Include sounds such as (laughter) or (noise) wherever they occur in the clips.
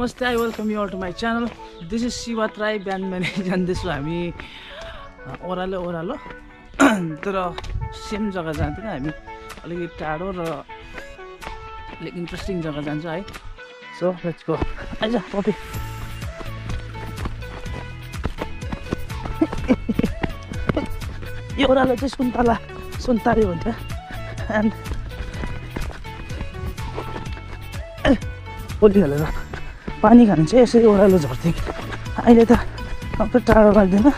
नमस्ते I welcome you all to my channel this is Shiva try बिहान बिहानै जाँदैछु हामी ओह्रालो ओह्रालो (clears throat) तर सेम जग्गा जाँदैन हामी। अलिकति टाढो र अलिक इन्ट्रेस्टिङ जग्गा जान्छ है। सो लेट्स गो आइज पपी यो ओह्रालो चाहिँ सुन्तला सुन्तारी भन्छ एन्ड पोली (laughs) हालेर पानी खानु चाहिँ यसरी ओह्रालो झर्थ्यो कि? अहिले त अब त टाढो लाग्दैन।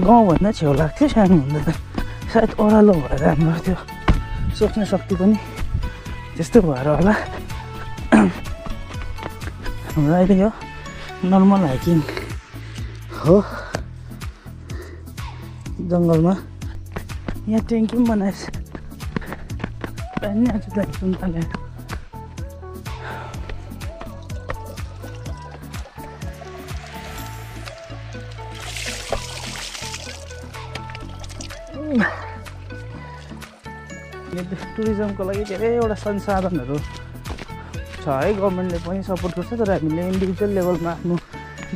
गाउँभन्दा छेउ लाग्थ्यो सानो हुँदा त सायद ओह्रालो भएर हाम्रो त्यो सोच्ने शक्ति पनि त्यस्तो भएर होला। हाम्रो अहिले यो नर्मल हाइकिङ हो। जङ्गलमा यहाँ ट्याङ्की पनि बनाएछ पानी आएको छ सुन्तले टुरिज्मको लागि धेरैवटा संसाधनहरू छ है? गभर्मेन्टले पनि सपोर्ट गर्छ तर हामीले इन्डिभिजुअल लेभलमा आफ्नो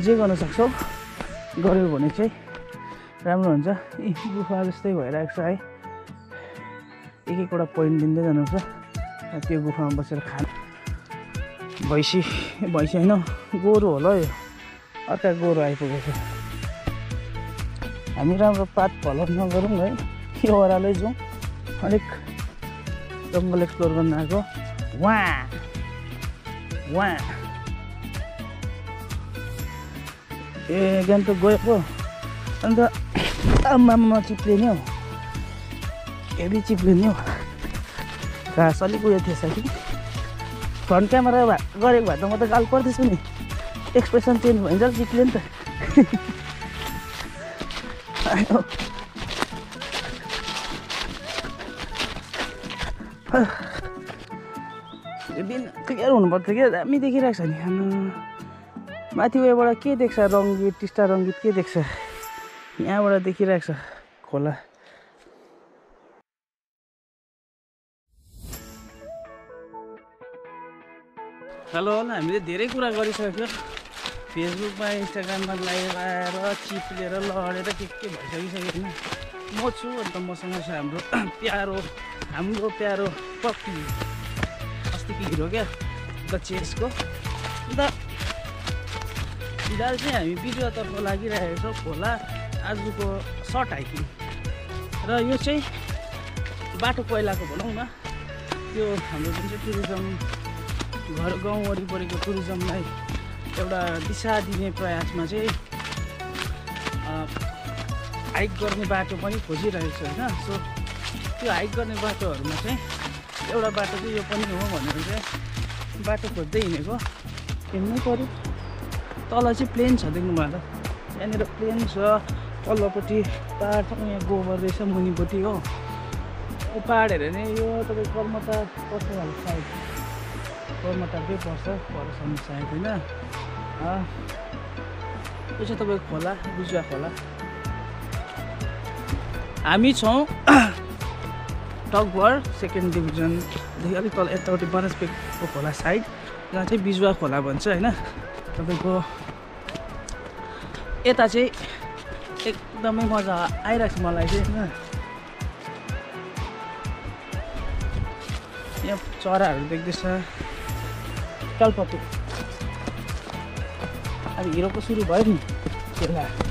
जे गर्न सक्छौँ गऱ्यो भने चाहिँ राम्रो हुन्छ। गुफा जस्तै भइरहेको छ है? एक एकवटा पोइन्ट दिँदै जानुपर्छ त्यो गुफामा बसेर खानु भैँसी भैँसी होइन गोरु होला यो। अर्का गोरु आइपुगेको छ। हामी राम्रो पात फलो नगरौँ है? यो ओह्रालै जाउँ। अलिक जङ्गल एक्सप्लोर गर्न आएको वहाँ वहाँ ए गान्तोक गएको अन्त आमामा चिप्लिने हौ हेभी चिप्लिने हौ घाँस अलिक उयो थिएछ कि फ्रन्ट क्यामेरा भए गरेको भए त म त गाल पर्दैछु नि एक्सप्रेसन चेन्ज भइन्छ चिप्ल्यो नि त दिन क्लियर हुनुपर्थ्यो क्या? दामी देखिरहेको छ नि आमा माथि उयोबाट के देख्छ? रङ्गीत टिस्टा रङ्गीत के देख्छ? यहाँबाट देखिरहेको छ। खोला। हेलो हामीले धेरै कुरा गरिसक्यो। फेसबुकमा इन्स्टाग्राममा लाइभ आएर चिप्लेर लडेर के के भइसकिसक्यो होइन म छु अन्त मसँग छ हाम्रो (clears throat) प्यारो हाम्रो प्यारो पक्की अस्तिको हिरो क्या? द चेसको। अन्त फिलहाल चाहिँ हामी बिजुवातर्फ लागिरहेको छौँ खोला आजको सर्ट हाइकिङ। र यो चाहिँ बाटो पहिलाको भनौँ न। त्यो हाम्रो जुन चाहिँ टुरिज्म घर गाउँ वरिपरिको टुरिज्मलाई एउटा दिशा दिने प्रयासमा चाहिँ हाइक गर्ने बाटो पनि खोजिरहेको छु होइन। सो त्यो हाइक गर्ने बाटोहरूमा चाहिँ एउटा बाटो चाहिँ यो पनि हो भनेर चाहिँ बाटो खोज्दै हिँडेको। हिँड्नै पऱ्यो। तल चाहिँ प्लेन छ देख्नु भयो त। यहाँनिर प्लेन छ तल्लोपट्टि पाहाड छ यहाँ गोबर रहेछ मुनिपट्टि हो। यो पाहाड हेऱ्यो भने यो तपाईँ कर्मता पर्छ होला सायद। कर्मताकै पर्छ परसम्म सायद होइन। यो चाहिँ तपाईँको खोला बिजुवा खोला। हामी छौँ (clears throat) टकभर सेकेन्ड डिभिजनदेखि अलिक तल यतापट्टि बनसपेटको खोला साइड। जहाँ चाहिँ बिजुवा खोला भन्छ होइन? तपाईँको यता चाहिँ एकदमै मजा आइरहेको छ मलाई चाहिँ होइन? यहाँ चराहरू देख्दैछ। कलपत्ती अब हिरोको सुरु भयो नि त्यसलाई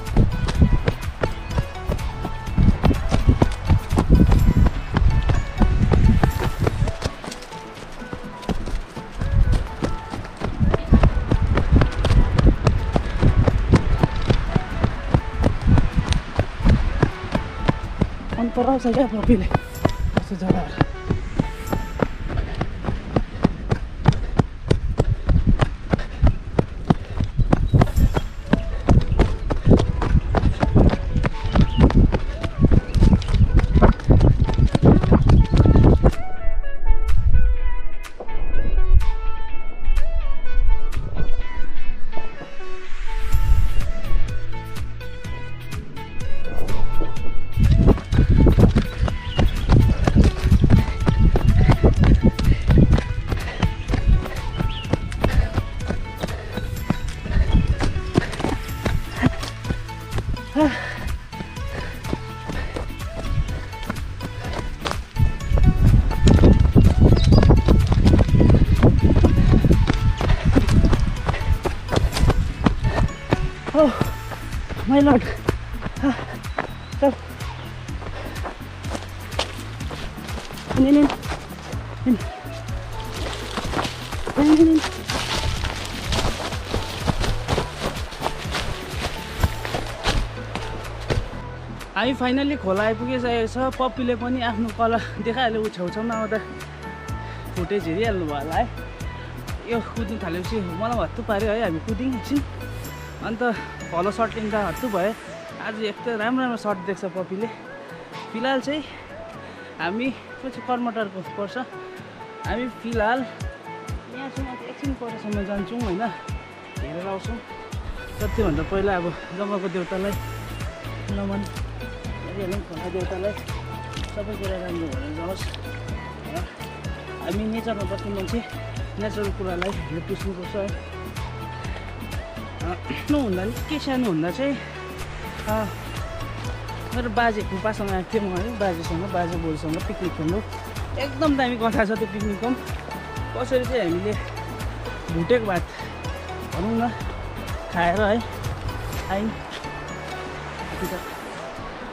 कुद्नु थालिहाल्छ नि मन पराउँछ क्या पपीले यस्तो जग्गाहरू Oh, my lord. Ah, Stop. In, in, in. In. In, in. हामी फाइनल्ली खोला आइपुगिसकेको छ पप्पीले पनि आफ्नो कला देखाइहाल्यो ऊ छेउछाउमा आउँदा फुटेज हेरिहाल्नु भयो होला है यो कुद्नु थालेपछि मलाई हत्तु पाऱ्यो है हामी कुद्यौँ एकछिन अन्त फलो सर्ट लिँदा हत्तु भयो आज एकदम राम्रो राम्रो सर्ट देख्छ पप्पीले फिलहाल चाहिँ हामी पछि कर्मटरको पर्छ हामी फिलहाल यहाँसम्म एकछिन परसम्म जान्छौँ होइन हेरेर आउँछौँ तर त्योभन्दा पहिला अब जङ्गलको देउतालाई नमन हेरिहाल्यौँ खोला देउतालाई सबै कुरा राम्रो भएर जाओस् हामी नेचरमा बस्ने मान्छे नेचरल कुरालाई हामीले बुझ्नुपर्छ है हुँदा नि के सानो हुँदा चाहिँ मेरो बाजे फुपासँग आएको थिएँ म बाजेसँग बाजे बोजूसँग पिकनिक खेल्नु। एकदम दामी कथा छ त्यो पिकनिकको। कसरी चाहिँ हामीले भुटेको भात भनौँ न खाएर है अन्त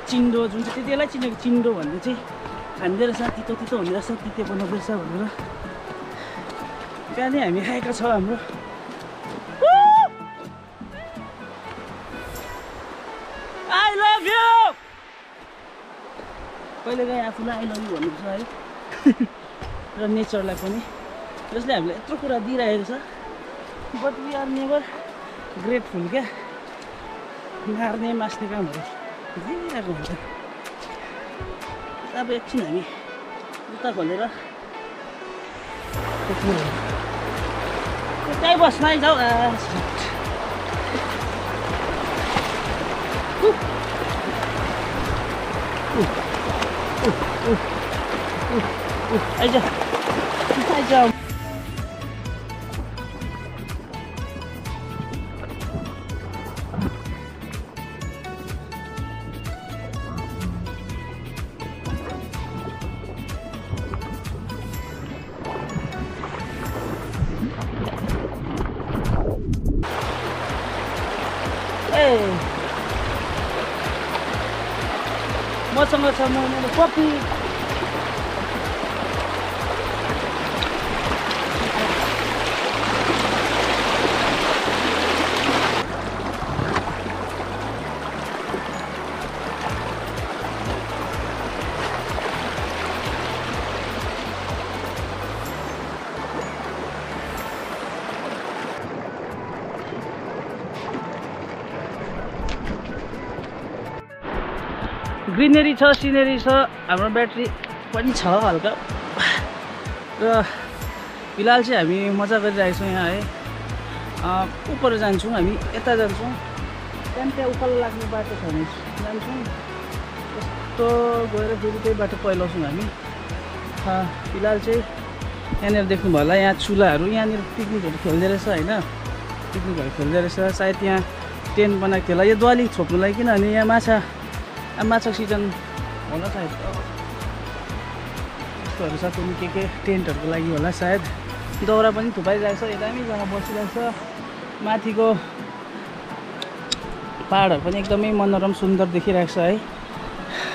चिन्डो जुन चाहिँ त्यति बेलै चिनेको चिन्डो भन्ने चाहिँ खाँदो रहेछ तितो तितो हुँदो रहेछ तिते बनाउँदो रहेछ भनेर। त्यहाँदेखि हामी खाएका छौँ हाम्रो। कहिलेकाहीँ आफूलाई आई लभ यु भन्नुपर्छ है। र नेचरलाई पनि। जसले हामीलाई यत्रो कुरा दिइरहेको छ। But we are never grateful क्या? मार्ने मास्ने कामहरू दिइरहेको हुन्छ। अब एकछिन हामी जुत्ता खोलेर त्यहीँ बस्न है 哎呀，太重。मसँग छ ग्रिनेरी छ सिनेरी छ हाम्रो ब्याट्री पनि छ हल्का। र फिलहाल चाहिँ हामी मजा गरिरहेको छौँ यहाँ है। उपर जान्छौँ हामी यता जान्छौँ। त्यहाँदेखि त्यहाँ उकालो लाग्ने बाटो छ भने जान्छौँ। यस्तो गएर फेरि त्यही बाटो पहिलाउँछौँ हामी। फिलहाल चाहिँ यहाँनिर देख्नुभयो होला यहाँ चुलाहरू यहाँनिर पिकनिकहरू खेल्दो रहेछ होइन। पिकनिकहरू खेल्दो रहेछ। सायद यहाँ टेन्ट बनाएको थियो होला। यो दुवाली छोप्नुलाई किनभने यहाँ माछा अब माछाको सिजन होला सायद यस्तोहरू छ कुनै के के टेन्टहरूको लागि होला सायद दाउरा पनि थुपारिरहेको छ यता दामीसँग बसिरहेको छ माथिको पाहाडहरू पनि एकदमै मनोरम सुन्दर देखिरहेको छ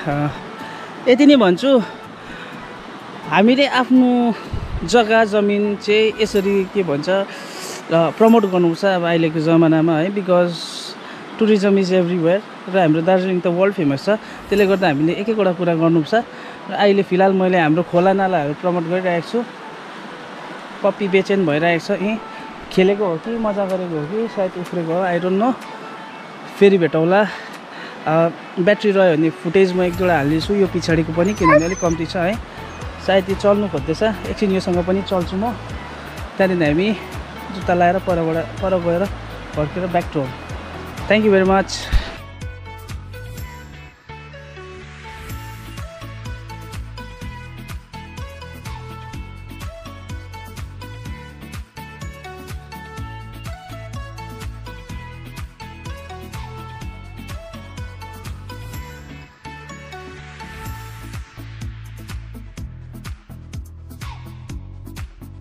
है यति नै भन्छु हामीले आफ्नो जग्गा जमिन चाहिँ यसरी के भन्छ प्रमोट गर्नुपर्छ अब अहिलेको जमानामा है बिकज टुरिज्म इज एभ्रिवेयर र हाम्रो दार्जिलिङ त वर्ल्ड फेमस छ। त्यसले गर्दा हामीले एक एकवटा कुरा गर्नुपर्छ। र अहिले फिलहाल मैले हाम्रो खोला नालाहरू प्रमोट गरिरहेको छु। पप्पी बेचेन भइरहेको छ यहीँ। खेलेको हो कि मजा गरेको हो कि सायद उफ्रेको हो आई डोन्ट नो फेरि भेटौँला। ब्याट्री रह्यो भने फुटेज म एक दुईवटा हालिदिन्छु। यो पछाडिको पनि किनभने अलिक कम्ती छ है। सायद यो चल्नु खोज्दैछ। एकछिन योसँग पनि चल्छु म। त्यहाँदेखि हामी जुत्ता लाएर परबाट पर गएर फर्केर back to home thank you very much.